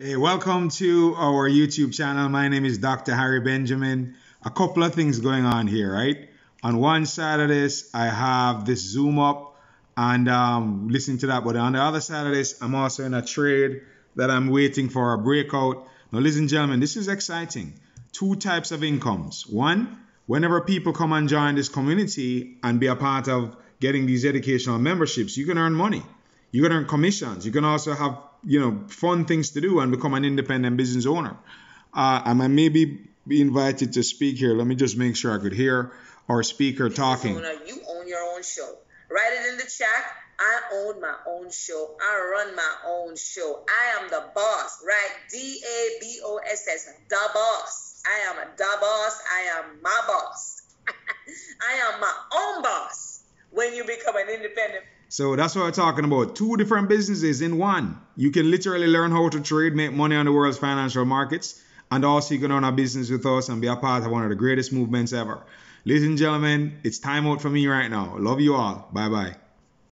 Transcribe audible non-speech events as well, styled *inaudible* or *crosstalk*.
Hey, welcome to our YouTube channel. My name is Dr. Harry Benjamin. A couple of things going on here, right? On one side of this, I have this Zoom up and um, to that. But on the other side of this, I'm also in a trade that I'm waiting for a breakout. Now, and gentlemen, this is exciting. Two types of incomes. One, whenever people come and join this community and be a part of getting these educational memberships, you can earn money. You can earn commissions. You can also have you know fun things to do and become an independent business owner. Uh, I might maybe be invited to speak here. Let me just make sure I could hear our speaker talking. Owner, you own your own show. Write it in the chat. I own my own show. I run my own show. I am the boss, right? D A B O S S, the boss. I am a the boss. I am my boss. *laughs* I am my own when you become an independent so that's what we're talking about. Two different businesses in one. You can literally learn how to trade, make money on the world's financial markets, and also you can own a business with us and be a part of one of the greatest movements ever. Ladies and gentlemen, it's time out for me right now. Love you all. Bye bye.